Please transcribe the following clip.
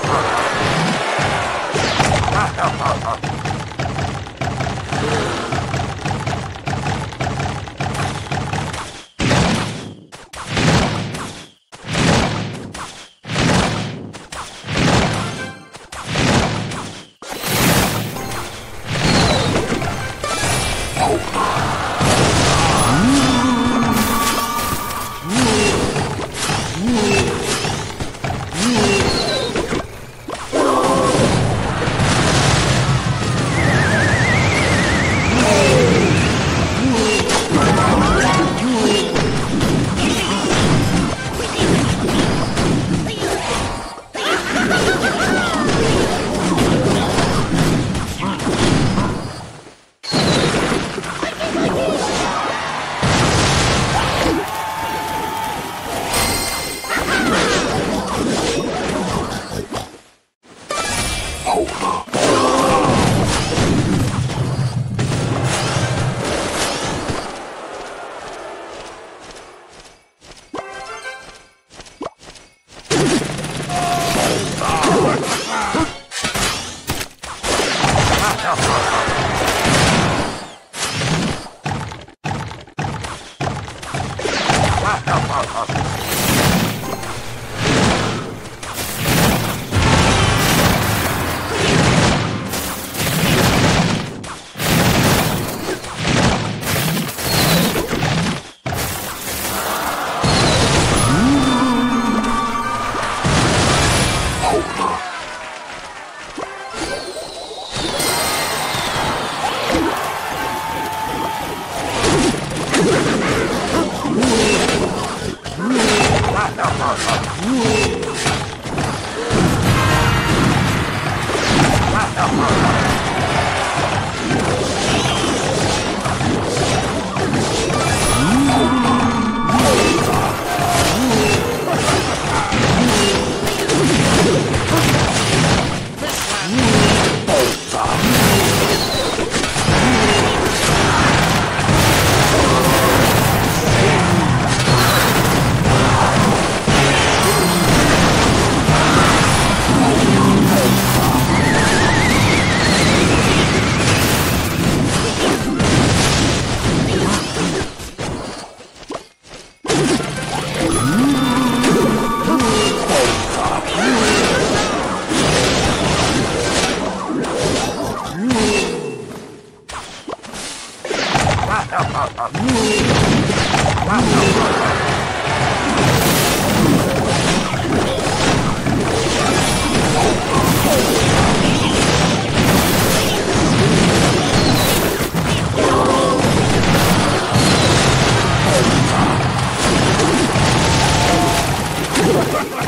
Ha ha ha ha! Whoa! Ha ha ha!